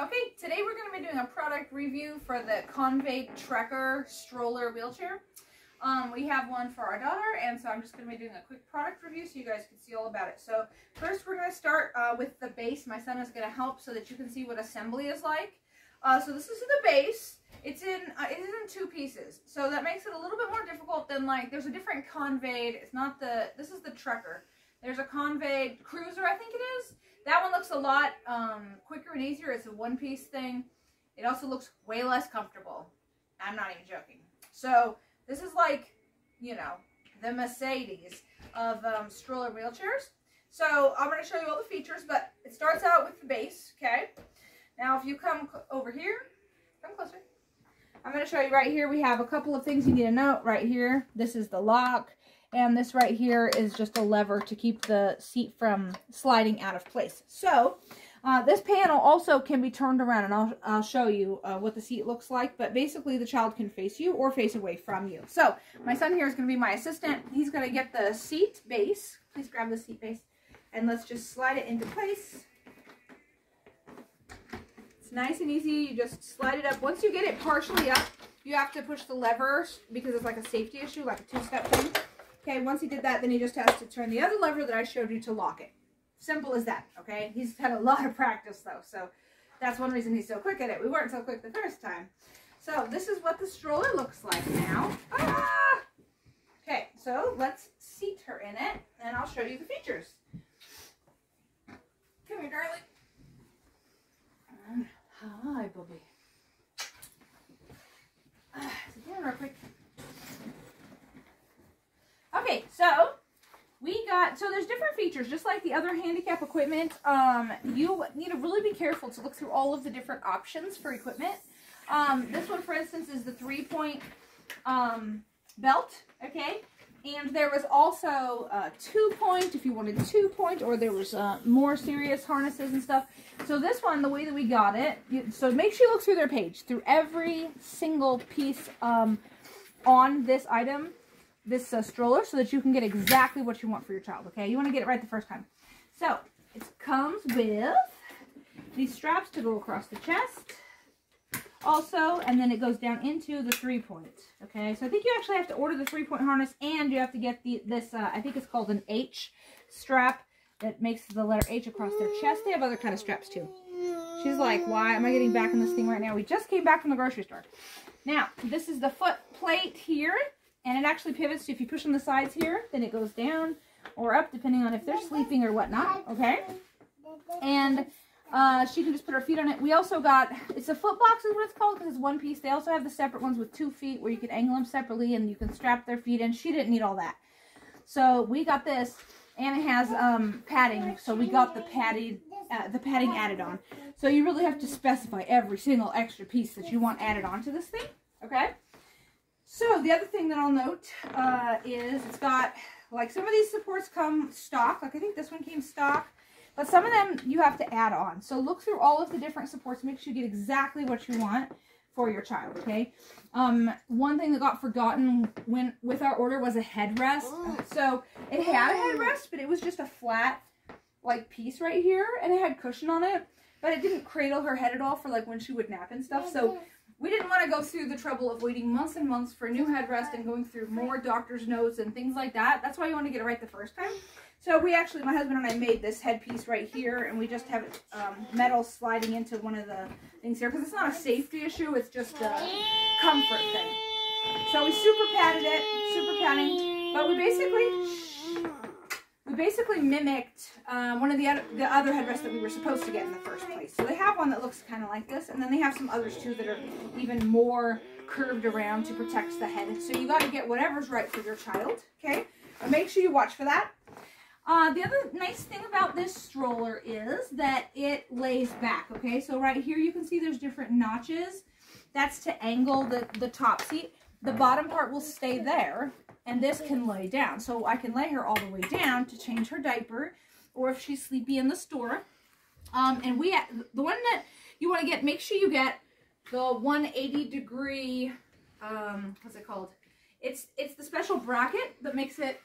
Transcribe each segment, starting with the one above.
Okay, today we're going to be doing a product review for the Convaid Trekker stroller wheelchair. Um, we have one for our daughter, and so I'm just going to be doing a quick product review so you guys can see all about it. So first we're going to start uh, with the base. My son is going to help so that you can see what assembly is like. Uh, so this is the base. It's in uh, it is in two pieces, so that makes it a little bit more difficult than like there's a different Convaid. It's not the this is the Trekker. There's a Convaid Cruiser, I think it is. That one looks a lot um, quicker and easier. It's a one-piece thing. It also looks way less comfortable. I'm not even joking. So this is like, you know, the Mercedes of um, stroller wheelchairs. So I'm going to show you all the features, but it starts out with the base, okay? Now if you come over here, come closer. I'm going to show you right here, we have a couple of things you need to note right here. This is the lock. And this right here is just a lever to keep the seat from sliding out of place. So, uh, this panel also can be turned around, and I'll, I'll show you uh, what the seat looks like. But basically, the child can face you or face away from you. So, my son here is going to be my assistant. He's going to get the seat base. Please grab the seat base. And let's just slide it into place. It's nice and easy. You just slide it up. Once you get it partially up, you have to push the lever because it's like a safety issue, like a two-step thing. Okay, once he did that, then he just has to turn the other lever that I showed you to lock it. Simple as that, okay? He's had a lot of practice, though, so that's one reason he's so quick at it. We weren't so quick the first time. So this is what the stroller looks like now. Ah! Okay, so let's seat her in it, and I'll show you the features. Come here, darling. Hi, Bubby. Ah, sit down real quick. Okay, so we got, so there's different features, just like the other handicap equipment. Um, you need to really be careful to look through all of the different options for equipment. Um, this one, for instance, is the three-point um, belt, okay? And there was also a two-point, if you wanted two-point, or there was uh, more serious harnesses and stuff. So this one, the way that we got it, you, so make sure you look through their page, through every single piece um, on this item this uh, stroller so that you can get exactly what you want for your child, okay? You want to get it right the first time. So, it comes with these straps to go across the chest also, and then it goes down into the three-point, okay? So I think you actually have to order the three-point harness and you have to get the this, uh, I think it's called an H strap that makes the letter H across their chest. They have other kind of straps too. She's like, why am I getting back in this thing right now? We just came back from the grocery store. Now, this is the foot plate here. And it actually pivots if you push on the sides here, then it goes down or up depending on if they're sleeping or whatnot, okay? And uh, she can just put her feet on it. We also got, it's a foot box is what it's called because it's one piece. They also have the separate ones with two feet where you can angle them separately and you can strap their feet in. She didn't need all that. So we got this and it has um, padding. So we got the padded, uh, the padding added on. So you really have to specify every single extra piece that you want added onto this thing, okay? So the other thing that I'll note uh, is it's got, like some of these supports come stock, like I think this one came stock, but some of them you have to add on. So look through all of the different supports, make sure you get exactly what you want for your child, okay? Um, one thing that got forgotten when with our order was a headrest. So it had a headrest, but it was just a flat like piece right here, and it had cushion on it, but it didn't cradle her head at all for like when she would nap and stuff. So we didn't want to go through the trouble of waiting months and months for a new headrest and going through more doctor's notes and things like that. That's why you want to get it right the first time. So we actually, my husband and I made this headpiece right here, and we just have um, metal sliding into one of the things here, because it's not a safety issue, it's just a comfort thing. So we super padded it, super padding, but we basically we basically mimicked um, one of the other, the other headrests that we were supposed to get in the first place. So they have one that looks kind of like this, and then they have some others too that are even more curved around to protect the head. So you got to get whatever's right for your child, okay? But make sure you watch for that. Uh, the other nice thing about this stroller is that it lays back, okay? So right here you can see there's different notches. That's to angle the, the top seat. The bottom part will stay there, and this can lay down. So I can lay her all the way down to change her diaper or if she's sleepy in the store. Um, and we, the one that you want to get, make sure you get the 180 degree, um, what's it called? It's, it's the special bracket that makes it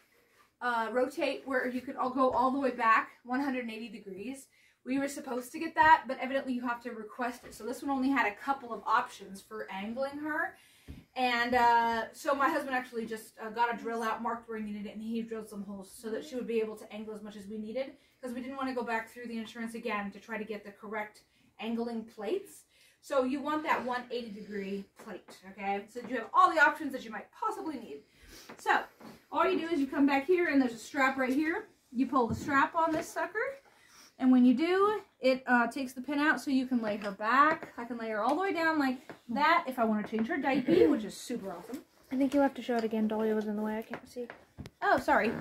uh, rotate where you could all go all the way back 180 degrees. we were supposed to get that, but evidently you have to request it. So this one only had a couple of options for angling her. And uh, so my husband actually just uh, got a drill out, marked where he needed it, and he drilled some holes so that she would be able to angle as much as we needed because we didn't want to go back through the insurance again to try to get the correct angling plates. So you want that 180 degree plate, okay? So you have all the options that you might possibly need. So all you do is you come back here and there's a strap right here. You pull the strap on this sucker and when you do, it uh, takes the pin out so you can lay her back. I can lay her all the way down like that if I want to change her diaper, which is super awesome. I think you'll have to show it again. Dahlia was in the way. I can't see. Oh, sorry.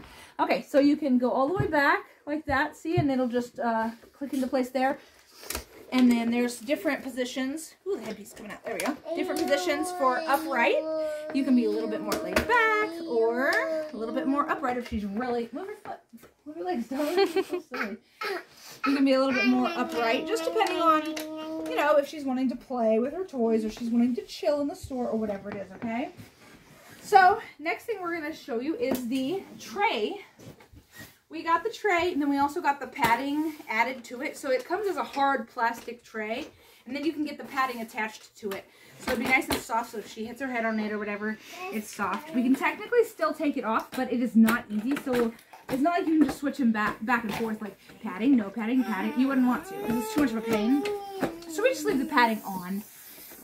Okay, so you can go all the way back like that, see, and it'll just uh, click into place there. And then there's different positions. Ooh, the headpiece coming out. There we go. Different positions for upright. You can be a little bit more laid back or a little bit more upright if she's really... Move her foot. Move her legs, so silly. You can be a little bit more upright, just depending on, you know, if she's wanting to play with her toys or she's wanting to chill in the store or whatever it is, okay? So, next thing we're going to show you is the tray. We got the tray, and then we also got the padding added to it. So it comes as a hard plastic tray, and then you can get the padding attached to it. So it'd be nice and soft, so if she hits her head on it or whatever, it's soft. We can technically still take it off, but it is not easy, so it's not like you can just switch them back, back and forth, like padding, no padding, padding. You wouldn't want to, because it's too much of a pain. So we just leave the padding on.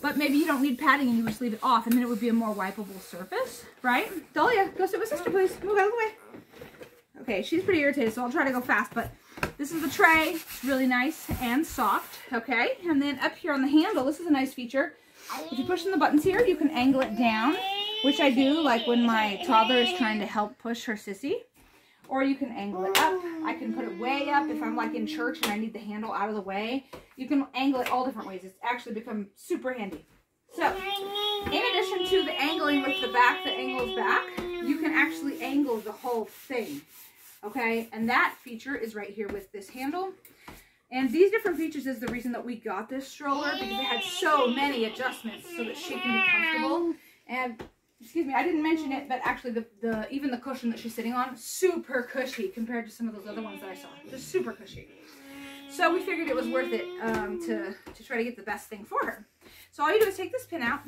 But maybe you don't need padding and you just leave it off, and then it would be a more wipeable surface, right? Dahlia, go sit with sister, please. Move out of the way. Okay, she's pretty irritated, so I'll try to go fast, but this is the tray. It's really nice and soft, okay? And then up here on the handle, this is a nice feature. If you push in the buttons here, you can angle it down, which I do, like when my toddler is trying to help push her sissy or you can angle it up. I can put it way up if I'm like in church and I need the handle out of the way. You can angle it all different ways. It's actually become super handy. So, in addition to the angling with the back that angles back, you can actually angle the whole thing. Okay, and that feature is right here with this handle. And these different features is the reason that we got this stroller because it had so many adjustments so that she can be comfortable. And excuse me, I didn't mention it, but actually the, the even the cushion that she's sitting on, super cushy compared to some of those other ones that I saw. Just super cushy. So we figured it was worth it um, to, to try to get the best thing for her. So all you do is take this pin out.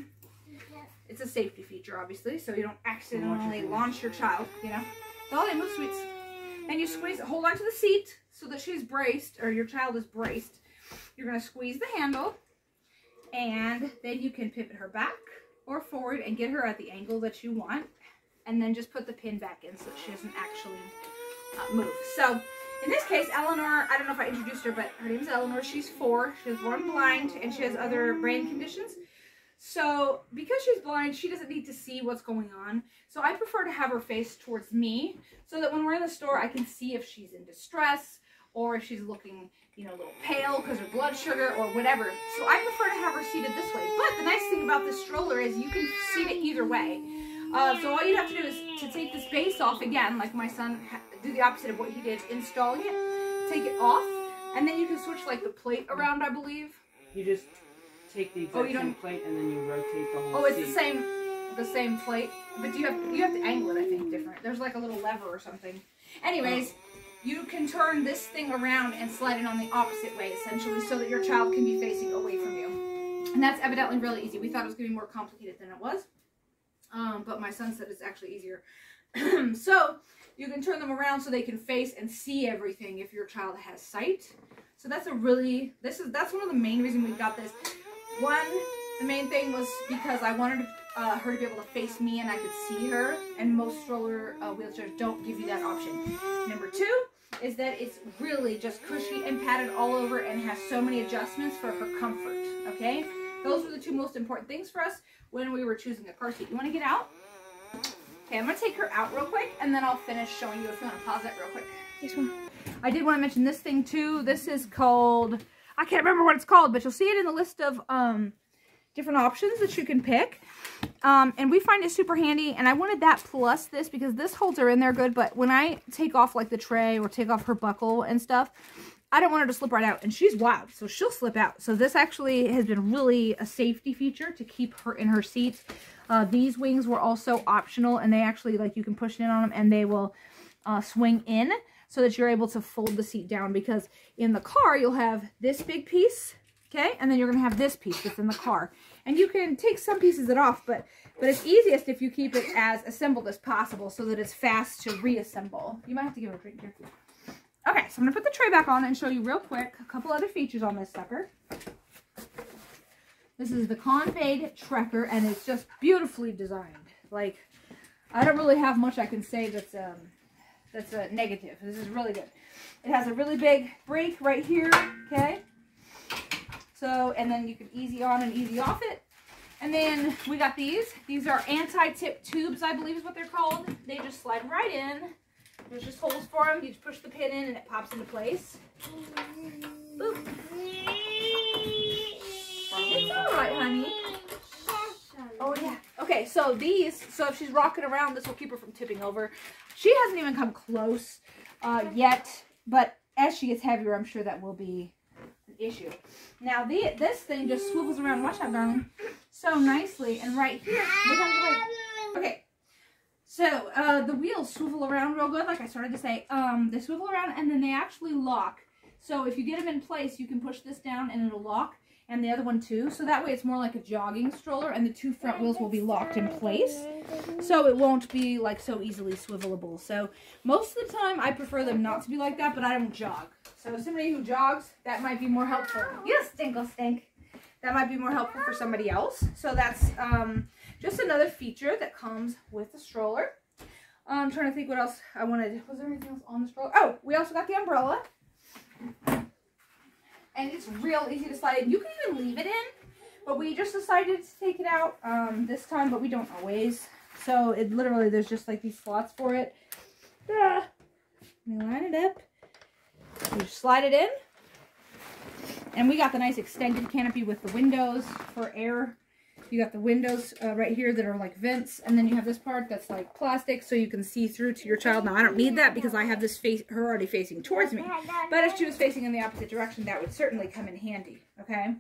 It's a safety feature, obviously, so you don't accidentally launch your child, you know. They move sweets. And you squeeze, hold onto the seat so that she's braced, or your child is braced. You're going to squeeze the handle, and then you can pivot her back or forward and get her at the angle that you want and then just put the pin back in so she doesn't actually uh, move. So in this case, Eleanor, I don't know if I introduced her, but her name is Eleanor. She's four. She was born blind and she has other brain conditions. So because she's blind, she doesn't need to see what's going on. So I prefer to have her face towards me so that when we're in the store, I can see if she's in distress or if she's looking you know, a little pale because her blood sugar or whatever. So I prefer to have her seated this way. But the nice thing about this stroller is you can seat it either way. Uh, so all you have to do is to take this base off again, like my son, do the opposite of what he did, installing it, take it off, and then you can switch like the plate around, I believe. You just take the exact oh, same plate and then you rotate the whole Oh, it's seat. the same the same plate, but you have you have to angle it, I think, different. There's like a little lever or something. Anyways, you can turn this thing around and slide it on the opposite way, essentially, so that your child can be facing away from you. And that's evidently really easy. We thought it was going to be more complicated than it was. Um, but my son said it's actually easier. so you can turn them around so they can face and see everything if your child has sight. So that's a really, this is, that's one of the main reasons we got this. One, the main thing was because I wanted uh, her to be able to face me and I could see her. And most stroller uh, wheelchairs don't give you that option. Number two, is that it's really just cushy and padded all over and has so many adjustments for her comfort, okay? Those were the two most important things for us when we were choosing a car seat. You want to get out? Okay, I'm going to take her out real quick, and then I'll finish showing you if you want to pause that real quick. I did want to mention this thing, too. This is called, I can't remember what it's called, but you'll see it in the list of um, different options that you can pick. Um, and we find it super handy. And I wanted that plus this because this holds her in there good. But when I take off like the tray or take off her buckle and stuff, I don't want her to slip right out. And she's wild, so she'll slip out. So this actually has been really a safety feature to keep her in her seat. Uh, these wings were also optional. And they actually, like, you can push in on them and they will uh, swing in. so that you're able to fold the seat down because in the car you'll have this big piece, okay? And then you're going to have this piece that's in the car. And you can take some pieces it off, but but it's easiest if you keep it as assembled as possible so that it's fast to reassemble. You might have to give it a drink here. Okay, so I'm going to put the tray back on and show you real quick a couple other features on this sucker. This is the Convaid Trekker, and it's just beautifully designed. Like, I don't really have much I can say that's um that's a negative. This is really good. It has a really big brake right here, okay? So, and then you can easy on and easy off it. And then we got these. These are anti-tip tubes, I believe is what they're called. They just slide right in. There's just holes for them. You just push the pin in and it pops into place. Boop. It's all right, honey. Oh, yeah. Okay, so these, so if she's rocking around, this will keep her from tipping over. She hasn't even come close uh, yet, but as she gets heavier, I'm sure that will be issue. Now, the, this thing just swivels around, watch out, darling, so nicely. And right here. Okay, so uh, the wheels swivel around real good, like I started to say. Um, they swivel around, and then they actually lock. So if you get them in place, you can push this down, and it'll lock and the other one too. So that way it's more like a jogging stroller and the two front wheels will be locked in place. So it won't be like so easily swivelable. So most of the time I prefer them not to be like that, but I don't jog. So somebody who jogs, that might be more helpful. Yes, stinkle stink. That might be more helpful for somebody else. So that's um, just another feature that comes with the stroller. I'm trying to think what else I wanted. Was there anything else on the stroller? Oh, we also got the umbrella and it's real easy to slide in. You can even leave it in, but we just decided to take it out um, this time, but we don't always. So it literally, there's just like these slots for it. Ah. Let me line it up. You slide it in. And we got the nice extended canopy with the windows for air you got the windows uh, right here that are like vents, and then you have this part that's like plastic so you can see through to your child. Now, I don't need that because I have this face, her already facing towards me. But if she was facing in the opposite direction, that would certainly come in handy, okay?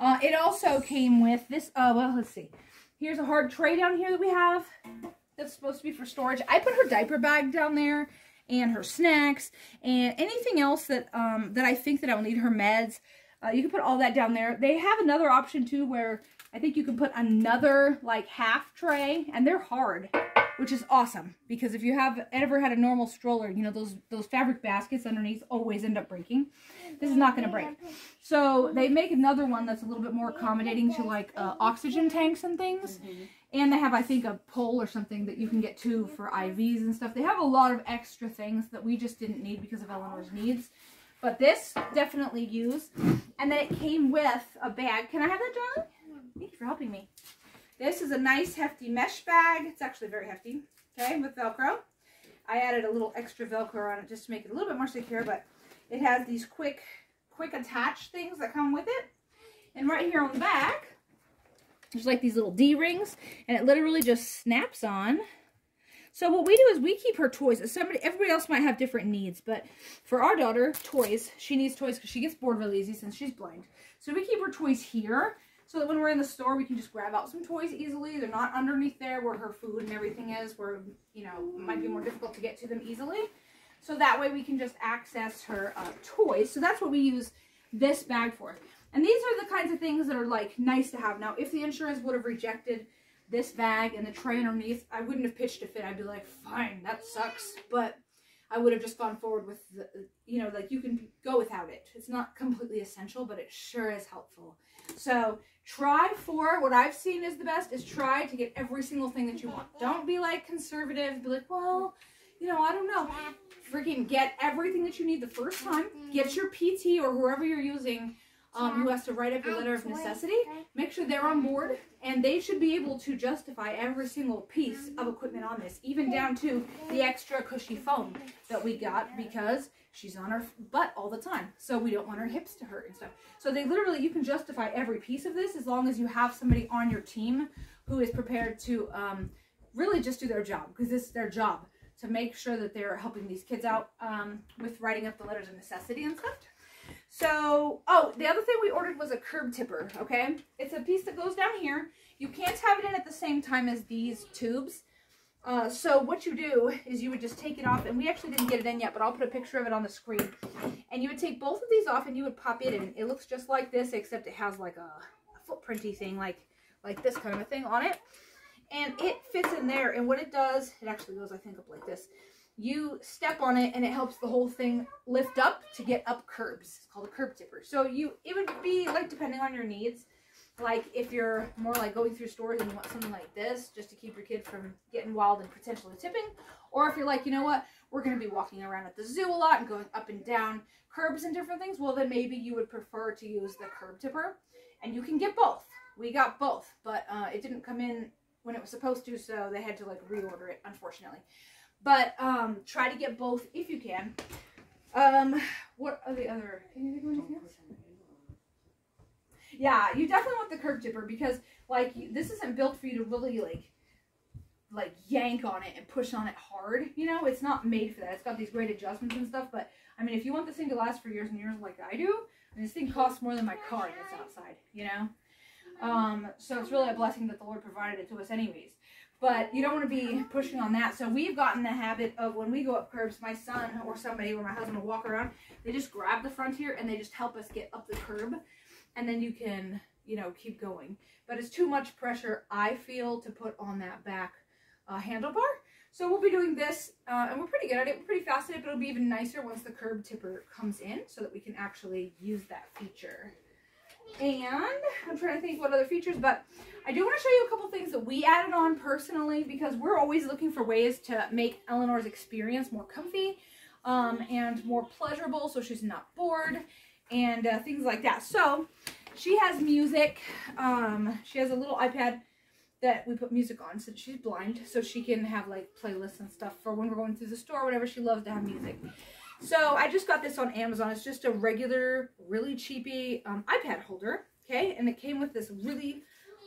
Uh, it also came with this, uh, well, let's see. Here's a hard tray down here that we have that's supposed to be for storage. I put her diaper bag down there and her snacks and anything else that um, that I think that I'll need her meds. Uh, you can put all that down there. They have another option too where I think you can put another like half tray and they're hard, which is awesome because if you have ever had a normal stroller, you know, those, those fabric baskets underneath always end up breaking. This is not going to break. So they make another one that's a little bit more accommodating to like uh, oxygen tanks and things. Mm -hmm. And they have, I think, a pole or something that you can get too for IVs and stuff. They have a lot of extra things that we just didn't need because of Eleanor's needs. But this, definitely use. And then it came with a bag. Can I have that, John? Thank you for helping me. This is a nice hefty mesh bag. It's actually very hefty, okay, with Velcro. I added a little extra Velcro on it just to make it a little bit more secure, but it has these quick, quick attach things that come with it. And right here on the back, there's like these little D-rings, and it literally just snaps on. So what we do is we keep her toys. Somebody, everybody else might have different needs, but for our daughter, toys, she needs toys because she gets bored really easy since she's blind. So we keep her toys here, so that when we're in the store, we can just grab out some toys easily. They're not underneath there where her food and everything is, where, you know, might be more difficult to get to them easily. So that way we can just access her uh, toys. So that's what we use this bag for. And these are the kinds of things that are, like, nice to have. Now, if the insurance would have rejected this bag and the tray underneath, I wouldn't have pitched a fit. I'd be like, fine, that sucks. But I would have just gone forward with, the, you know, like, you can go without it. It's not completely essential, but it sure is helpful. So try for what I've seen is the best is try to get every single thing that you want. Don't be like conservative. Be like, well, you know, I don't know. Freaking get everything that you need the first time. Get your PT or whoever you're using um, who has to write up your letter of necessity. Make sure they're on board and they should be able to justify every single piece of equipment on this, even down to the extra cushy foam that we got because she's on her butt all the time. So we don't want her hips to hurt and stuff. So they literally, you can justify every piece of this as long as you have somebody on your team who is prepared to um, really just do their job because is their job to make sure that they're helping these kids out um, with writing up the letters of necessity and stuff. So, oh, the other thing we ordered was a curb tipper, okay? It's a piece that goes down here. You can't have it in at the same time as these tubes Uh, so what you do is you would just take it off, and we actually didn't get it in yet, but I'll put a picture of it on the screen. And you would take both of these off, and you would pop it in. It looks just like this, except it has like a, a footprinty thing, like like this kind of a thing on it. And it fits in there, and what it does, it actually goes, I think, up like this. You step on it, and it helps the whole thing lift up to get up curbs. It's called a curb tipper. So you, it would be like depending on your needs like if you're more like going through stores and you want something like this just to keep your kid from getting wild and potentially tipping or if you're like you know what? We're going to be walking around at the zoo a lot and going up and down curbs and different things well then maybe you would prefer to use the curb tipper and you can get both. We got both but uh, it didn't come in when it was supposed to so they had to like reorder it unfortunately. But um, try to get both if you can. Um, what are the other anything? Yeah, you definitely want the curb tipper because like this isn't built for you to really like like yank on it and push on it hard. You know, it's not made for that. It's got these great adjustments and stuff. But I mean, if you want this thing to last for years and years like I do, and this thing costs more than my car that's outside. You know, um, so it's really a blessing that the Lord provided it to us, anyways. But you don't want to be pushing on that. So we've gotten the habit of when we go up curbs, my son or somebody or my husband will walk around. They just grab the front here and they just help us get up the curb and then you can, you know, keep going. But it's too much pressure, I feel, to put on that back uh, handlebar. So we'll be doing this, uh, and we're pretty good at it. We're pretty fast at it, but it'll be even nicer once the curb tipper comes in so that we can actually use that feature. And I'm trying to think what other features, but I do want to show you a couple things that we added on personally because we're always looking for ways to make Eleanor's experience more comfy um, and more pleasurable so she's not bored and uh, things like that. So she has music. Um, she has a little iPad that we put music on since she's blind so she can have like playlists and stuff for when we're going through the store whatever she loves to have music so i just got this on amazon it's just a regular really cheapy um, ipad holder okay and it came with this really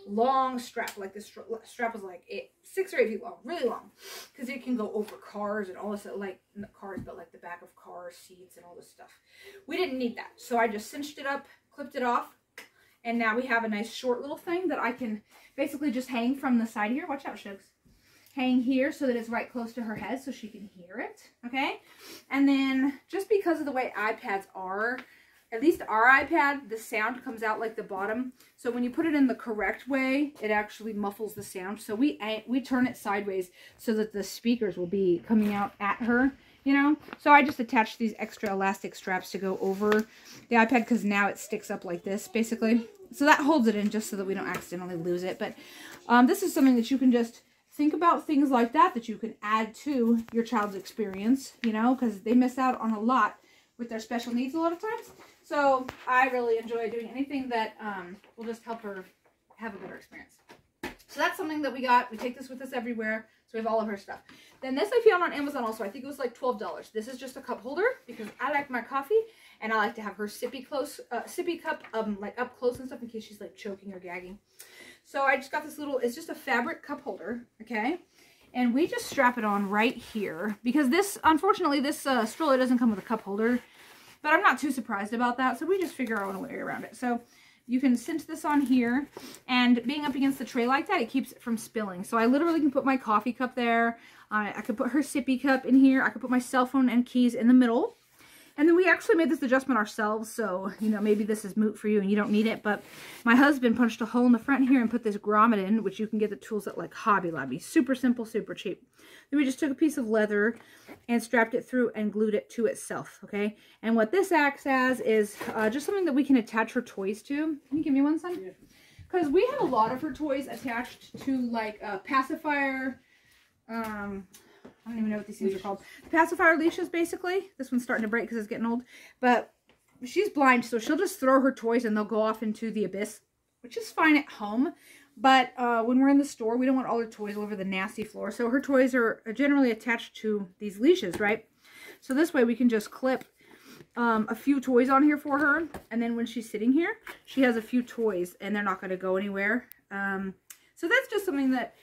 long strap like this strap was like eight, six or eight feet long really long because it can go over cars and all this like not cars but like the back of cars seats and all this stuff we didn't need that so i just cinched it up clipped it off and now we have a nice short little thing that I can basically just hang from the side here. Watch out, Shugs. Hang here so that it's right close to her head so she can hear it. Okay? And then just because of the way iPads are, at least our iPad, the sound comes out like the bottom. So when you put it in the correct way, it actually muffles the sound. So we we turn it sideways so that the speakers will be coming out at her you know? So I just attached these extra elastic straps to go over the iPad because now it sticks up like this, basically. So that holds it in just so that we don't accidentally lose it. But um, this is something that you can just think about things like that that you can add to your child's experience, you know, because they miss out on a lot with their special needs a lot of times. So I really enjoy doing anything that um, will just help her have a better experience. So that's something that we got. We take this with us everywhere. So we have all of her stuff. Then this I found on Amazon also. I think it was like $12. This is just a cup holder because I like my coffee and I like to have her sippy close, uh, sippy cup um like up close and stuff in case she's like choking or gagging. So I just got this little, it's just a fabric cup holder, okay? And we just strap it on right here because this, unfortunately, this uh, stroller doesn't come with a cup holder. But I'm not too surprised about that, so we just figure out a way around it. So you can cinch this on here and being up against the tray like that, it keeps it from spilling. So I literally can put my coffee cup there. Uh, I could put her sippy cup in here. I could put my cell phone and keys in the middle. And then we actually made this adjustment ourselves, so, you know, maybe this is moot for you and you don't need it, but my husband punched a hole in the front here and put this grommet in, which you can get the tools at, like, Hobby Lobby. Super simple, super cheap. Then we just took a piece of leather and strapped it through and glued it to itself, okay? And what this acts as is uh, just something that we can attach her toys to. Can you give me one, son? Because we have a lot of her toys attached to, like, a pacifier, um, I don't even know what these things are called. The pacifier leashes, basically. This one's starting to break because it's getting old. But she's blind, so she'll just throw her toys and they'll go off into the abyss, which is fine at home. But uh, when we're in the store, we don't want all her toys all over the nasty floor. So her toys are generally attached to these leashes, right? So this way we can just clip um, a few toys on here for her. And then when she's sitting here, she has a few toys and they're not going to go anywhere. Um, so that's just something that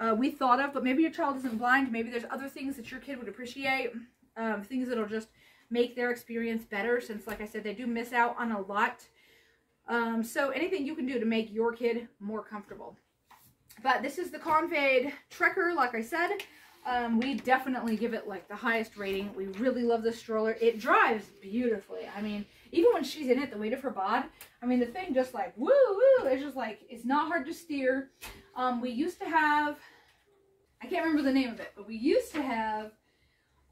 uh, we thought of, but maybe your child isn't blind. Maybe there's other things that your kid would appreciate, um, things that'll just make their experience better since, like I said, they do miss out on a lot. Um, so anything you can do to make your kid more comfortable. but this is the Convaid Trekker, like I said. Um, we definitely give it like the highest rating. We really love this stroller. It drives beautifully. I mean, even when she's in it, the weight of her bod, I mean, the thing just like, woo, woo, it's just like, it's not hard to steer. Um, we used to have, I can't remember the name of it, but we used to have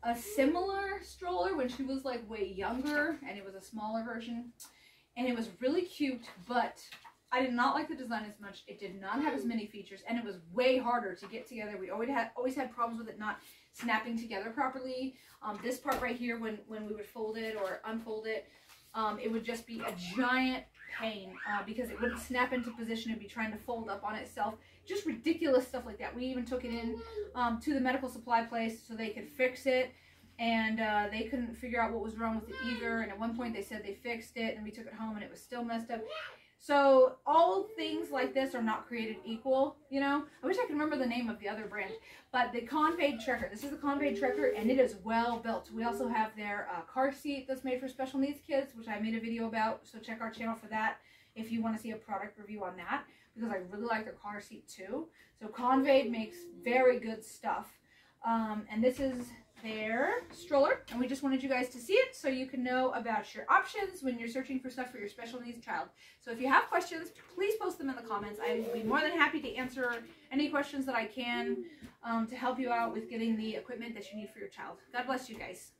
a similar stroller when she was like way younger and it was a smaller version and it was really cute, but I did not like the design as much. It did not have as many features, and it was way harder to get together. We always had always had problems with it not snapping together properly. Um, this part right here, when when we would fold it or unfold it, um, it would just be a giant pain uh, because it wouldn't snap into position. It'd be trying to fold up on itself. Just ridiculous stuff like that. We even took it in um, to the medical supply place so they could fix it and uh, they couldn't figure out what was wrong with it either. And at one point they said they fixed it, and we took it home and it was still messed up. So all things like this are not created equal, you know. I wish I could remember the name of the other brand, but the Convaid Trekker. This is the Convaid Trekker, and it is well built. We also have their uh, car seat that's made for special needs kids, which I made a video about. So check our channel for that if you want to see a product review on that, because I really like their car seat too. So Convaid makes very good stuff, um, and this is their stroller and we just wanted you guys to see it so you can know about your options when you're searching for stuff for your special needs child. So if you have questions, please post them in the comments. I will be more than happy to answer any questions that I can um, to help you out with getting the equipment that you need for your child. God bless you guys.